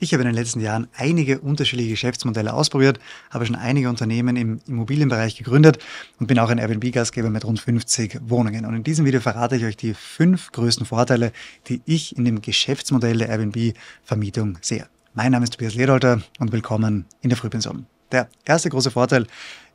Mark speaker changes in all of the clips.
Speaker 1: Ich habe in den letzten Jahren einige unterschiedliche Geschäftsmodelle ausprobiert, habe schon einige Unternehmen im Immobilienbereich gegründet und bin auch ein Airbnb-Gastgeber mit rund 50 Wohnungen. Und in diesem Video verrate ich euch die fünf größten Vorteile, die ich in dem Geschäftsmodell der Airbnb-Vermietung sehe. Mein Name ist Tobias Lederholter und willkommen in der Frühpension. Der erste große Vorteil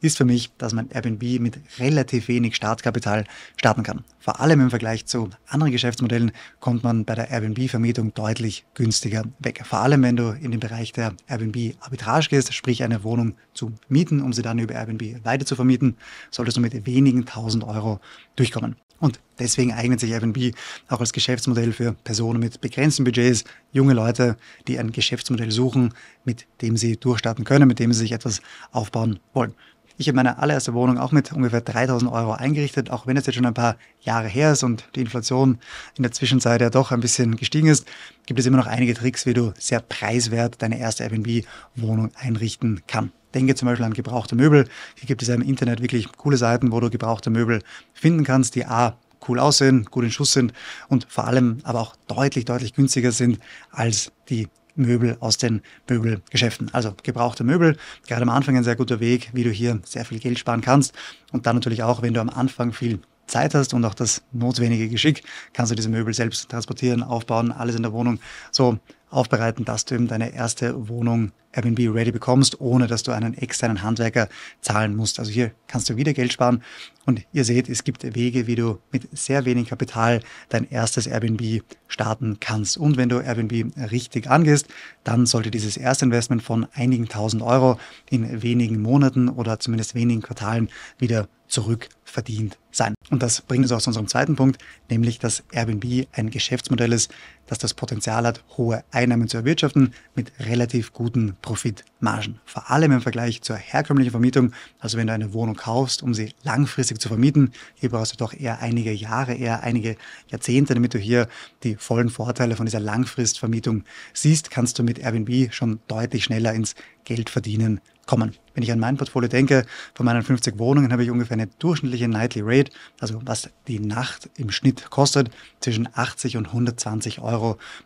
Speaker 1: ist für mich, dass man Airbnb mit relativ wenig Startkapital starten kann. Vor allem im Vergleich zu anderen Geschäftsmodellen kommt man bei der Airbnb-Vermietung deutlich günstiger weg. Vor allem, wenn du in den Bereich der Airbnb-Arbitrage gehst, sprich eine Wohnung zu mieten, um sie dann über Airbnb weiter zu vermieten, solltest du mit wenigen tausend Euro durchkommen. Und deswegen eignet sich Airbnb auch als Geschäftsmodell für Personen mit begrenzten Budgets, junge Leute, die ein Geschäftsmodell suchen, mit dem sie durchstarten können, mit dem sie sich etwas aufbauen wollen. Ich habe meine allererste Wohnung auch mit ungefähr 3000 Euro eingerichtet, auch wenn es jetzt schon ein paar Jahre her ist und die Inflation in der Zwischenzeit ja doch ein bisschen gestiegen ist, gibt es immer noch einige Tricks, wie du sehr preiswert deine erste Airbnb-Wohnung einrichten kannst. Denke zum Beispiel an gebrauchte Möbel. Hier gibt es ja im Internet wirklich coole Seiten, wo du gebrauchte Möbel finden kannst, die A cool aussehen, gut in Schuss sind und vor allem aber auch deutlich, deutlich günstiger sind als die Möbel aus den Möbelgeschäften. Also gebrauchte Möbel, gerade am Anfang ein sehr guter Weg, wie du hier sehr viel Geld sparen kannst. Und dann natürlich auch, wenn du am Anfang viel Zeit hast und auch das notwendige Geschick, kannst du diese Möbel selbst transportieren, aufbauen, alles in der Wohnung so aufbereiten, dass du eben deine erste Wohnung Airbnb ready bekommst, ohne dass du einen externen Handwerker zahlen musst. Also hier kannst du wieder Geld sparen. Und ihr seht, es gibt Wege, wie du mit sehr wenig Kapital dein erstes Airbnb starten kannst. Und wenn du Airbnb richtig angehst, dann sollte dieses erste Investment von einigen tausend Euro in wenigen Monaten oder zumindest wenigen Quartalen wieder zurückverdient sein. Und das bringt uns auch zu unserem zweiten Punkt, nämlich dass Airbnb ein Geschäftsmodell ist, das das Potenzial hat, hohe Einnahmen zu erwirtschaften mit relativ guten Profitmargen. Vor allem im Vergleich zur herkömmlichen Vermietung, also wenn du eine Wohnung kaufst, um sie langfristig zu vermieten, hier brauchst du doch eher einige Jahre, eher einige Jahrzehnte, damit du hier die vollen Vorteile von dieser Langfristvermietung siehst, kannst du mit Airbnb schon deutlich schneller ins Geld verdienen kommen. Wenn ich an mein Portfolio denke, von meinen 50 Wohnungen habe ich ungefähr eine durchschnittliche Nightly Rate, also was die Nacht im Schnitt kostet, zwischen 80 und 120 Euro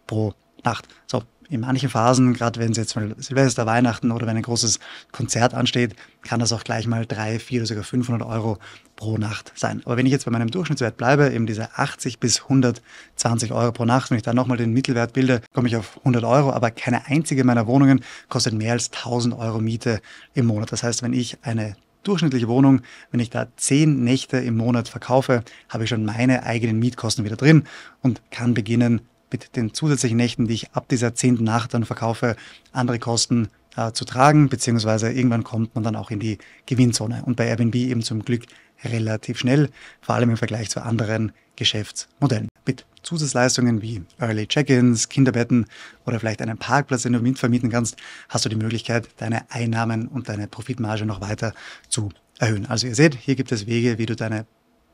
Speaker 1: pro Nacht. So, in manchen Phasen, gerade wenn es jetzt mal Silvester, Weihnachten oder wenn ein großes Konzert ansteht, kann das auch gleich mal 3, 4 oder sogar 500 Euro pro Nacht sein. Aber wenn ich jetzt bei meinem Durchschnittswert bleibe, eben diese 80 bis 120 Euro pro Nacht, wenn ich dann nochmal den Mittelwert bilde, komme ich auf 100 Euro, aber keine einzige meiner Wohnungen kostet mehr als 1000 Euro Miete im Monat. Das heißt, wenn ich eine durchschnittliche Wohnung, wenn ich da zehn Nächte im Monat verkaufe, habe ich schon meine eigenen Mietkosten wieder drin und kann beginnen, mit den zusätzlichen Nächten, die ich ab dieser zehnten Nacht dann verkaufe, andere Kosten äh, zu tragen, beziehungsweise irgendwann kommt man dann auch in die Gewinnzone. Und bei Airbnb eben zum Glück relativ schnell, vor allem im Vergleich zu anderen Geschäftsmodellen. Mit Zusatzleistungen wie Early Check-ins, Kinderbetten oder vielleicht einen Parkplatz, den du mitvermieten kannst, hast du die Möglichkeit, deine Einnahmen und deine Profitmarge noch weiter zu erhöhen. Also ihr seht, hier gibt es Wege, wie du deine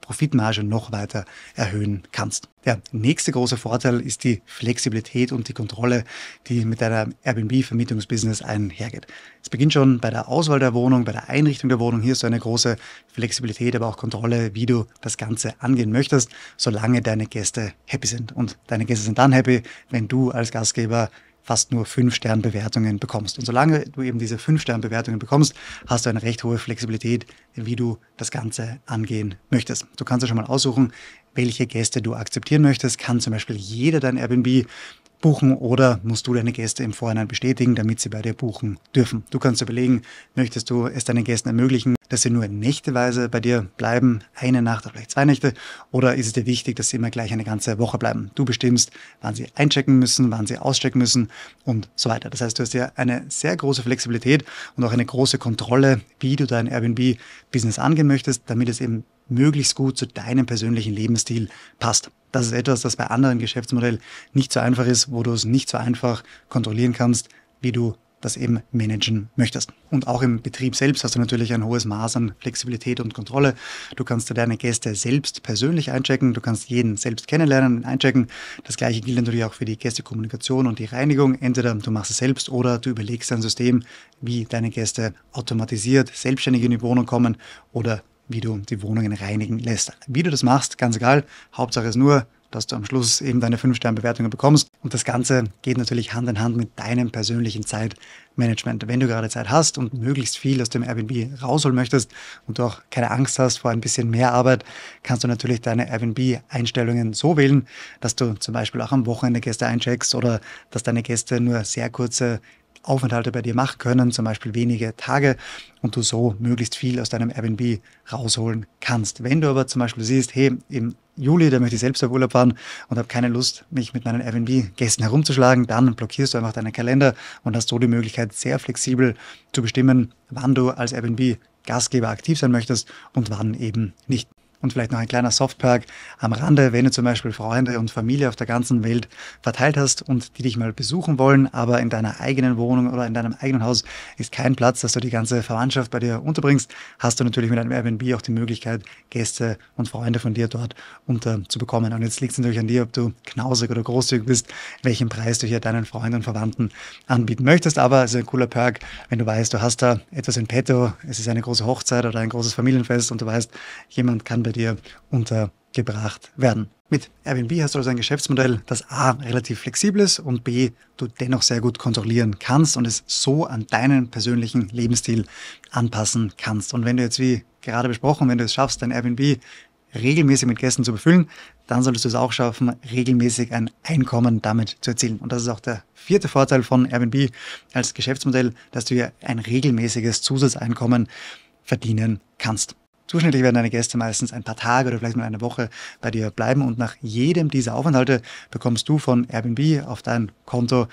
Speaker 1: Profitmarge noch weiter erhöhen kannst. Der nächste große Vorteil ist die Flexibilität und die Kontrolle, die mit einem Airbnb-Vermietungsbusiness einhergeht. Es beginnt schon bei der Auswahl der Wohnung, bei der Einrichtung der Wohnung. Hier ist so eine große Flexibilität, aber auch Kontrolle, wie du das Ganze angehen möchtest, solange deine Gäste happy sind. Und deine Gäste sind dann happy, wenn du als Gastgeber fast nur 5-Stern-Bewertungen bekommst. Und solange du eben diese 5-Stern-Bewertungen bekommst, hast du eine recht hohe Flexibilität, wie du das Ganze angehen möchtest. Du kannst ja schon mal aussuchen, welche Gäste du akzeptieren möchtest. Kann zum Beispiel jeder dein Airbnb buchen oder musst du deine Gäste im Vorhinein bestätigen, damit sie bei dir buchen dürfen. Du kannst überlegen, möchtest du es deinen Gästen ermöglichen, dass sie nur nächteweise bei dir bleiben, eine Nacht oder vielleicht zwei Nächte, oder ist es dir wichtig, dass sie immer gleich eine ganze Woche bleiben? Du bestimmst, wann sie einchecken müssen, wann sie auschecken müssen und so weiter. Das heißt, du hast ja eine sehr große Flexibilität und auch eine große Kontrolle, wie du dein Airbnb-Business angehen möchtest, damit es eben möglichst gut zu deinem persönlichen Lebensstil passt. Das ist etwas, das bei anderen Geschäftsmodellen nicht so einfach ist, wo du es nicht so einfach kontrollieren kannst, wie du das eben managen möchtest. Und auch im Betrieb selbst hast du natürlich ein hohes Maß an Flexibilität und Kontrolle. Du kannst deine Gäste selbst persönlich einchecken, du kannst jeden selbst kennenlernen und einchecken. Das gleiche gilt natürlich auch für die Gästekommunikation und die Reinigung. Entweder du machst es selbst oder du überlegst ein System, wie deine Gäste automatisiert selbstständig in die Wohnung kommen oder wie du die Wohnungen reinigen lässt. Wie du das machst, ganz egal. Hauptsache ist nur, dass du am Schluss eben deine 5-Sterne-Bewertungen bekommst. Und das Ganze geht natürlich Hand in Hand mit deinem persönlichen Zeitmanagement. Wenn du gerade Zeit hast und möglichst viel aus dem Airbnb rausholen möchtest und auch keine Angst hast vor ein bisschen mehr Arbeit, kannst du natürlich deine Airbnb-Einstellungen so wählen, dass du zum Beispiel auch am Wochenende Gäste eincheckst oder dass deine Gäste nur sehr kurze Aufenthalte bei dir machen können, zum Beispiel wenige Tage und du so möglichst viel aus deinem Airbnb rausholen kannst. Wenn du aber zum Beispiel siehst, hey, im Juli, da möchte ich selbst auf Urlaub fahren und habe keine Lust, mich mit meinen Airbnb-Gästen herumzuschlagen, dann blockierst du einfach deinen Kalender und hast so die Möglichkeit, sehr flexibel zu bestimmen, wann du als Airbnb-Gastgeber aktiv sein möchtest und wann eben nicht. Und vielleicht noch ein kleiner Softperk am Rande, wenn du zum Beispiel Freunde und Familie auf der ganzen Welt verteilt hast und die dich mal besuchen wollen, aber in deiner eigenen Wohnung oder in deinem eigenen Haus ist kein Platz, dass du die ganze Verwandtschaft bei dir unterbringst, hast du natürlich mit einem Airbnb auch die Möglichkeit, Gäste und Freunde von dir dort unterzubekommen. Und jetzt liegt es natürlich an dir, ob du knausig oder großzügig bist, welchen Preis du hier deinen Freunden und Verwandten anbieten möchtest. Aber es ist ein cooler Perk, wenn du weißt, du hast da etwas in petto, es ist eine große Hochzeit oder ein großes Familienfest und du weißt, jemand kann bei dir untergebracht werden. Mit Airbnb hast du also ein Geschäftsmodell, das A relativ flexibel ist und B du dennoch sehr gut kontrollieren kannst und es so an deinen persönlichen Lebensstil anpassen kannst. Und wenn du jetzt wie gerade besprochen, wenn du es schaffst, dein Airbnb regelmäßig mit Gästen zu befüllen, dann solltest du es auch schaffen, regelmäßig ein Einkommen damit zu erzielen. Und das ist auch der vierte Vorteil von Airbnb als Geschäftsmodell, dass du hier ein regelmäßiges Zusatzeinkommen verdienen kannst. Durchschnittlich werden deine Gäste meistens ein paar Tage oder vielleicht mal eine Woche bei dir bleiben und nach jedem dieser Aufenthalte bekommst du von Airbnb auf dein Konto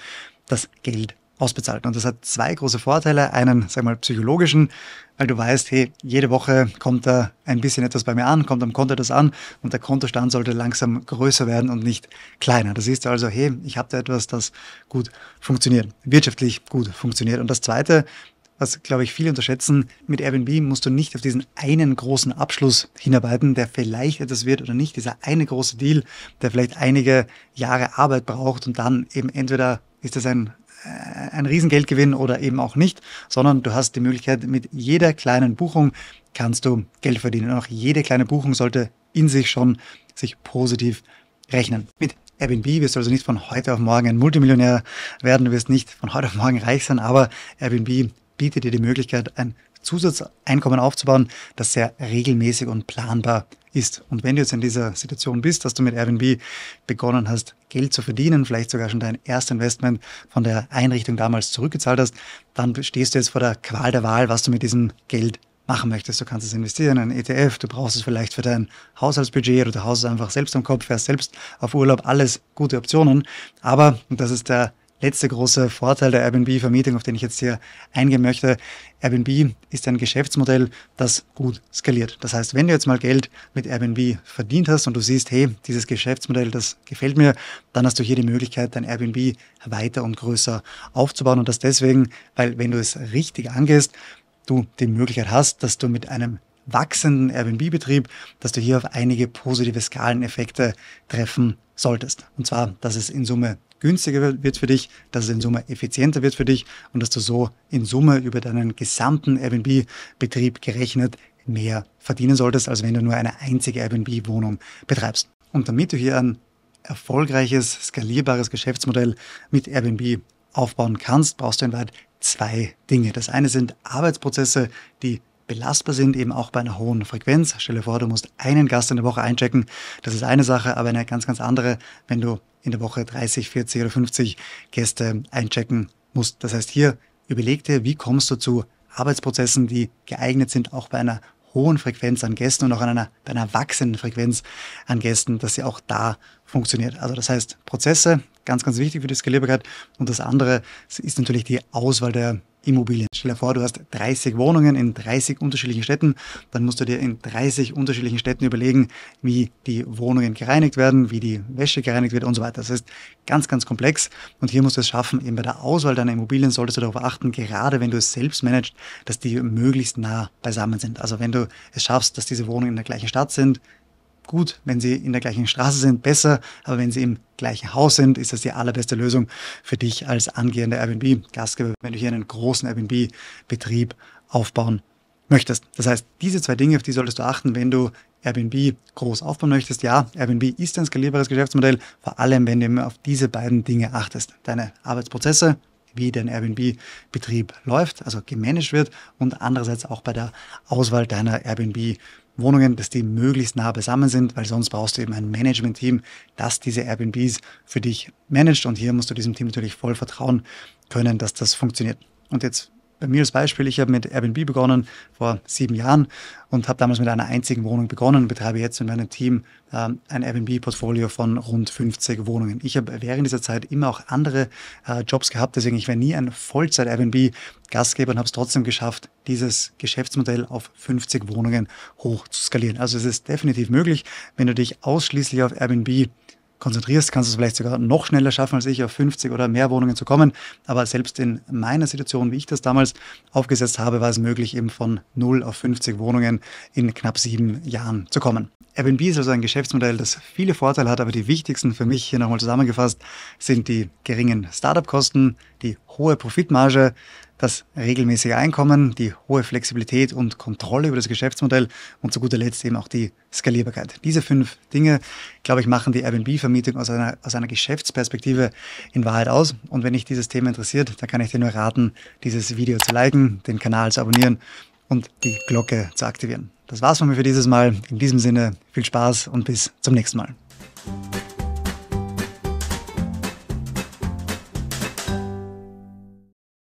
Speaker 1: das Geld ausbezahlt. Und das hat zwei große Vorteile. Einen, sag mal, psychologischen, weil du weißt, hey, jede Woche kommt da ein bisschen etwas bei mir an, kommt am Konto das an und der Kontostand sollte langsam größer werden und nicht kleiner. Das ist also, hey, ich habe da etwas, das gut funktioniert, wirtschaftlich gut funktioniert. Und das zweite, was, glaube ich, viele unterschätzen, mit Airbnb musst du nicht auf diesen einen großen Abschluss hinarbeiten, der vielleicht etwas wird oder nicht. Dieser eine große Deal, der vielleicht einige Jahre Arbeit braucht und dann eben entweder ist das ein, äh, ein Riesengeldgewinn oder eben auch nicht, sondern du hast die Möglichkeit, mit jeder kleinen Buchung kannst du Geld verdienen. Und auch jede kleine Buchung sollte in sich schon sich positiv rechnen. Mit Airbnb wirst du also nicht von heute auf morgen ein Multimillionär werden, du wirst nicht von heute auf morgen reich sein, aber Airbnb bietet dir die Möglichkeit, ein Zusatzeinkommen aufzubauen, das sehr regelmäßig und planbar ist. Und wenn du jetzt in dieser Situation bist, dass du mit Airbnb begonnen hast, Geld zu verdienen, vielleicht sogar schon dein erstes Investment von der Einrichtung damals zurückgezahlt hast, dann stehst du jetzt vor der Qual der Wahl, was du mit diesem Geld machen möchtest. Du kannst es investieren in einen ETF, du brauchst es vielleicht für dein Haushaltsbudget oder du haust es einfach selbst am Kopf, fährst selbst auf Urlaub, alles gute Optionen. Aber, und das ist der letzte große Vorteil der Airbnb-Vermietung, auf den ich jetzt hier eingehen möchte. Airbnb ist ein Geschäftsmodell, das gut skaliert. Das heißt, wenn du jetzt mal Geld mit Airbnb verdient hast und du siehst, hey, dieses Geschäftsmodell, das gefällt mir, dann hast du hier die Möglichkeit, dein Airbnb weiter und größer aufzubauen. Und das deswegen, weil wenn du es richtig angehst, du die Möglichkeit hast, dass du mit einem wachsenden Airbnb-Betrieb, dass du hier auf einige positive Skaleneffekte treffen solltest. Und zwar, dass es in Summe günstiger wird für dich, dass es in Summe effizienter wird für dich und dass du so in Summe über deinen gesamten Airbnb-Betrieb gerechnet mehr verdienen solltest, als wenn du nur eine einzige Airbnb-Wohnung betreibst. Und damit du hier ein erfolgreiches, skalierbares Geschäftsmodell mit Airbnb aufbauen kannst, brauchst du in Wahrheit zwei Dinge. Das eine sind Arbeitsprozesse, die belastbar sind, eben auch bei einer hohen Frequenz. Stell dir vor, du musst einen Gast in der Woche einchecken. Das ist eine Sache, aber eine ganz, ganz andere, wenn du in der Woche 30, 40 oder 50 Gäste einchecken musst. Das heißt, hier überleg dir, wie kommst du zu Arbeitsprozessen, die geeignet sind, auch bei einer hohen Frequenz an Gästen und auch an einer, bei einer wachsenden Frequenz an Gästen, dass sie auch da funktioniert. Also das heißt, Prozesse, ganz, ganz wichtig für die Skalierbarkeit. Und das andere ist natürlich die Auswahl der Immobilien. Stell dir vor, du hast 30 Wohnungen in 30 unterschiedlichen Städten, dann musst du dir in 30 unterschiedlichen Städten überlegen, wie die Wohnungen gereinigt werden, wie die Wäsche gereinigt wird und so weiter. Das ist ganz, ganz komplex und hier musst du es schaffen, eben bei der Auswahl deiner Immobilien solltest du darauf achten, gerade wenn du es selbst managst, dass die möglichst nah beisammen sind. Also wenn du es schaffst, dass diese Wohnungen in der gleichen Stadt sind, gut, wenn sie in der gleichen Straße sind, besser, aber wenn sie im gleichen Haus sind, ist das die allerbeste Lösung für dich als angehender Airbnb-Gastgeber, wenn du hier einen großen Airbnb-Betrieb aufbauen möchtest. Das heißt, diese zwei Dinge, auf die solltest du achten, wenn du Airbnb groß aufbauen möchtest. Ja, Airbnb ist ein skalierbares Geschäftsmodell, vor allem wenn du immer auf diese beiden Dinge achtest. Deine Arbeitsprozesse, wie dein Airbnb-Betrieb läuft, also gemanagt wird und andererseits auch bei der Auswahl deiner Airbnb-Wohnungen, dass die möglichst nah beisammen sind, weil sonst brauchst du eben ein Management-Team, das diese Airbnbs für dich managt und hier musst du diesem Team natürlich voll vertrauen können, dass das funktioniert. Und jetzt bei mir als Beispiel, ich habe mit Airbnb begonnen vor sieben Jahren und habe damals mit einer einzigen Wohnung begonnen und betreibe jetzt mit meinem Team ähm, ein Airbnb-Portfolio von rund 50 Wohnungen. Ich habe während dieser Zeit immer auch andere äh, Jobs gehabt, deswegen ich war nie ein Vollzeit-Airbnb-Gastgeber und habe es trotzdem geschafft, dieses Geschäftsmodell auf 50 Wohnungen hoch zu skalieren. Also es ist definitiv möglich, wenn du dich ausschließlich auf Airbnb konzentrierst, kannst du es vielleicht sogar noch schneller schaffen als ich, auf 50 oder mehr Wohnungen zu kommen. Aber selbst in meiner Situation, wie ich das damals aufgesetzt habe, war es möglich, eben von 0 auf 50 Wohnungen in knapp sieben Jahren zu kommen. Airbnb ist also ein Geschäftsmodell, das viele Vorteile hat, aber die wichtigsten für mich hier nochmal zusammengefasst sind die geringen Startup-Kosten, die hohe Profitmarge, das regelmäßige Einkommen, die hohe Flexibilität und Kontrolle über das Geschäftsmodell und zu guter Letzt eben auch die Skalierbarkeit. Diese fünf Dinge, glaube ich, machen die Airbnb-Vermietung aus einer, aus einer Geschäftsperspektive in Wahrheit aus. Und wenn dich dieses Thema interessiert, dann kann ich dir nur raten, dieses Video zu liken, den Kanal zu abonnieren und die Glocke zu aktivieren. Das war's von mir für dieses Mal. In diesem Sinne viel Spaß und bis zum nächsten Mal.